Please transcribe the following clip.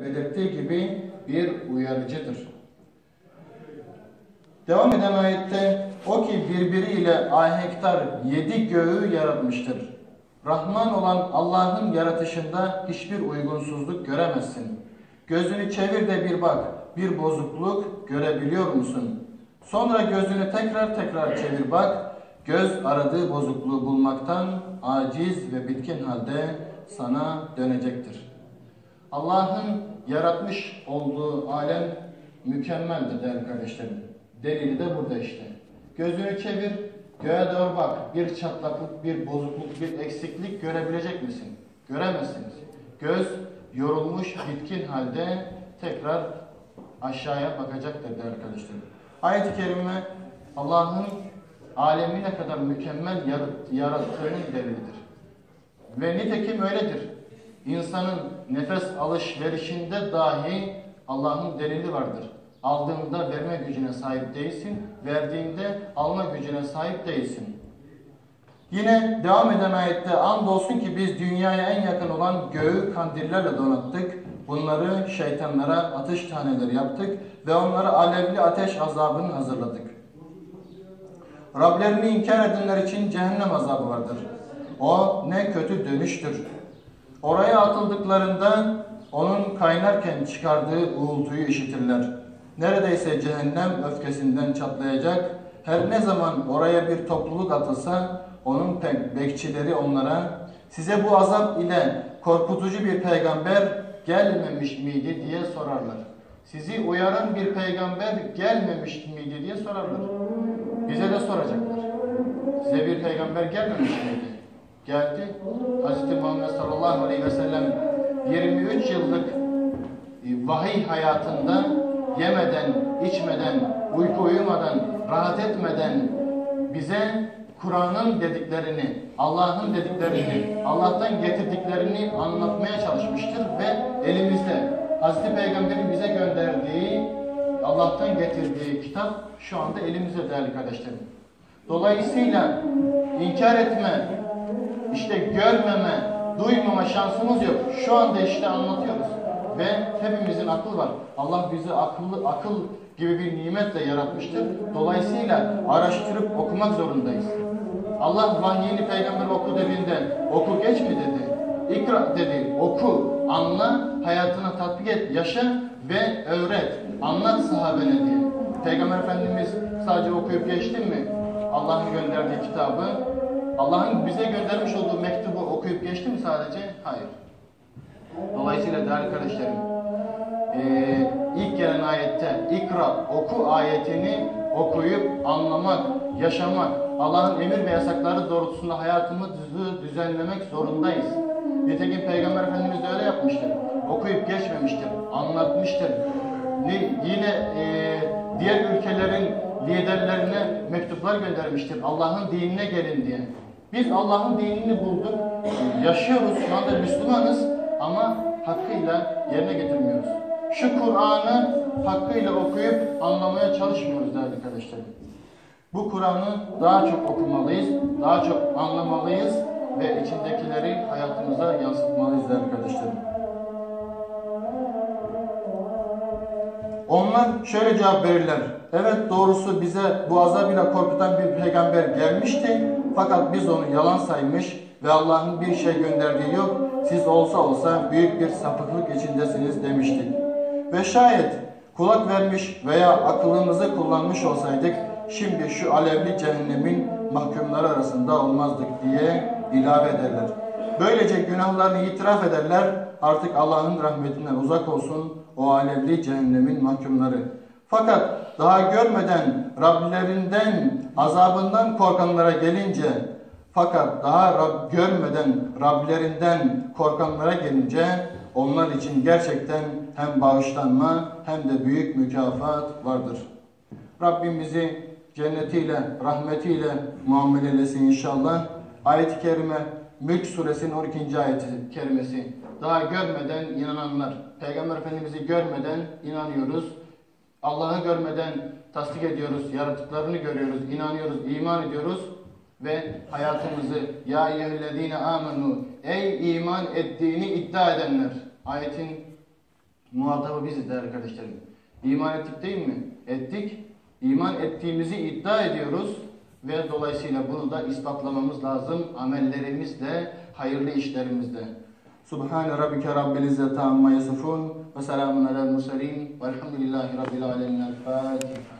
belirttiği gibi bir uyarıcıdır. Devam eden ayette o ki birbiriyle ahenktar yedi göğü yaratmıştır. Rahman olan Allah'ın yaratışında hiçbir uygunsuzluk göremezsin. Gözünü çevir de bir bak, bir bozukluk görebiliyor musun? Sonra gözünü tekrar tekrar çevir bak, göz aradığı bozukluğu bulmaktan aciz ve bitkin halde sana dönecektir. Allah'ın yaratmış olduğu alem mükemmeldir değerli kardeşlerim. Delili de burada işte. Gözünü çevir, göğe doğru bak. Bir çatlaklık, bir bozukluk, bir eksiklik görebilecek misin? Göremezsiniz. Göz yorulmuş, bitkin halde tekrar aşağıya bakacaktır değerli kardeşlerim. Ayet-i Kerime Allah'ın alemi ne kadar mükemmel yarattığının delilidir. Ve nitekim öyledir. İnsanın nefes alışverişinde dahi Allah'ın delili vardır. Aldığında verme gücüne sahip değilsin, verdiğinde alma gücüne sahip değilsin. Yine devam eden ayette andolsun ki biz dünyaya en yakın olan göğü kandillerle donattık. Bunları şeytanlara atış taneleri yaptık ve onlara alevli ateş azabını hazırladık. Rablerini inkar edenler için cehennem azabı vardır. O ne kötü dönüştür. Oraya atıldıklarında onun kaynarken çıkardığı uğultuyu işitirler. Neredeyse cehennem öfkesinden çatlayacak. Her ne zaman oraya bir topluluk atılsa onun bekçileri onlara size bu azap ile korkutucu bir peygamber gelmemiş miydi diye sorarlar. Sizi uyaran bir peygamber gelmemiş miydi diye sorarlar. Bize de soracaklar. Size bir peygamber gelmemiş miydi? Geldi. Hz. Muhammed sallallahu aleyhi ve sellem 23 yıllık e, vahiy hayatında yemeden, içmeden, uyku uyumadan, rahat etmeden bize Kur'an'ın dediklerini, Allah'ın dediklerini, Allah'tan getirdiklerini anlatmaya çalışmıştır ve elimizde Hazreti Peygamber'in bize gönderdiği, Allah'tan getirdiği kitap şu anda elimizde değerli kardeşlerim. Dolayısıyla inkar etme, işte görmeme, duymama şansımız yok. Şu anda işte anlatıyoruz. Ve hepimizin aklı var. Allah bizi akıllı, akıl gibi bir nimetle yaratmıştır. Dolayısıyla araştırıp okumak zorundayız. Allah vahyini peygamber oku dediğinde oku geç mi dedi? İkra dedi, oku, anla, hayatına tatbik et, yaşa ve öğret. Anlat sahabene diye. Peygamber Efendimiz sadece okuyup geçti mi? Allah'ın gönderdiği kitabı, Allah'ın bize göndermiş olduğu mektubu okuyup geçti mi sadece? Hayır. Dolayısıyla değerli kardeşlerim, ilk gelen ayette ikra, oku ayetini okuyup anlamak, yaşamak, Allah'ın emir ve yasakları doğrultusunda hayatımızı düzenlemek zorundayız. Nitekim Peygamber Efendimiz de öyle yapmıştır. Okuyup geçmemiştir, anlatmıştır. Ne, yine e, diğer ülkelerin liderlerine mektuplar göndermiştir. Allah'ın dinine gelin diye. Biz Allah'ın dinini bulduk, yaşıyoruz, şu anda Müslümanız ama hakkıyla yerine getirmiyoruz. Şu Kur'an'ı hakkıyla okuyup anlamaya çalışmıyoruz değerli kardeşlerim. Bu Kur'an'ı daha çok okumalıyız, daha çok anlamalıyız ve içindekileri hayatımıza yansıtmalıyız değerli kardeşlerim. Onlar şöyle cevap verirler. Evet doğrusu bize bu azabıyla korkutan bir peygamber gelmişti. Fakat biz onu yalan saymış ve Allah'ın bir şey gönderdiği yok. Siz olsa olsa büyük bir sapıklık içindesiniz demiştik. Ve şayet kulak vermiş veya akıllımızı kullanmış olsaydık şimdi şu alevli cehennemin mahkumları arasında olmazdık diye ilave ederler. Böylece günahlarını itiraf ederler. Artık Allah'ın rahmetinden uzak olsun o alevli cehennemin mahkumları. Fakat daha görmeden Rablerinden azabından korkanlara gelince fakat daha Rab, görmeden Rablerinden korkanlara gelince onlar için gerçekten hem bağışlanma hem de büyük mükafat vardır. Rabbim bizi cennetiyle, rahmetiyle muamelelesin inşallah. Ayet-i Kerime Mülk suresinin 12. ayeti kerimesi. Daha görmeden inananlar. Peygamber Efendimiz'i görmeden inanıyoruz. Allah'ı görmeden tasdik ediyoruz. Yaratıklarını görüyoruz, inanıyoruz, iman ediyoruz ve hayatımızı ya eyyühellezine amenu ey iman ettiğini iddia edenler ayetin Muhatabı biziz değerli kardeşlerim. İman ettik değil mi? Ettik. İman ettiğimizi iddia ediyoruz ve dolayısıyla bunu da ispatlamamız lazım amellerimizle, hayırlı işlerimizle. Subhane rabbike rabbil izzeti amma yasifun ve selamun alel murselin velhamdülillahi rabbil alemin. El Fatiha.